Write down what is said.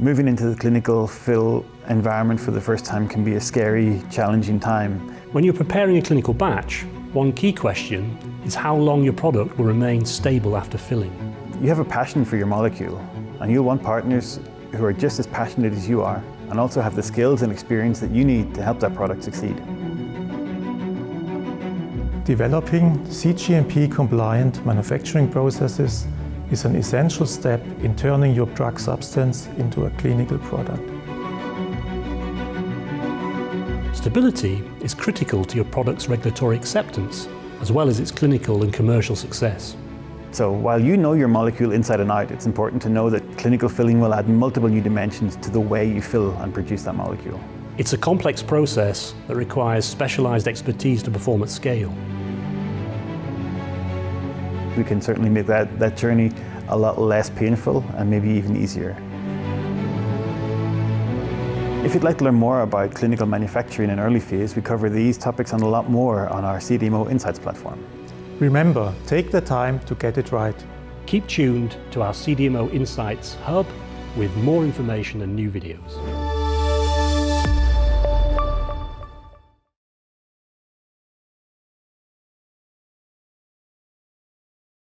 Moving into the clinical fill environment for the first time can be a scary, challenging time. When you're preparing a clinical batch, one key question is how long your product will remain stable after filling. You have a passion for your molecule, and you'll want partners who are just as passionate as you are, and also have the skills and experience that you need to help that product succeed. Developing CGMP compliant manufacturing processes is an essential step in turning your drug substance into a clinical product. Stability is critical to your product's regulatory acceptance, as well as its clinical and commercial success. So while you know your molecule inside and out, it's important to know that clinical filling will add multiple new dimensions to the way you fill and produce that molecule. It's a complex process that requires specialised expertise to perform at scale. We can certainly make that, that journey a lot less painful and maybe even easier. If you'd like to learn more about clinical manufacturing in early phase, we cover these topics and a lot more on our CDMO Insights platform. Remember, take the time to get it right. Keep tuned to our CDMO Insights Hub with more information and new videos.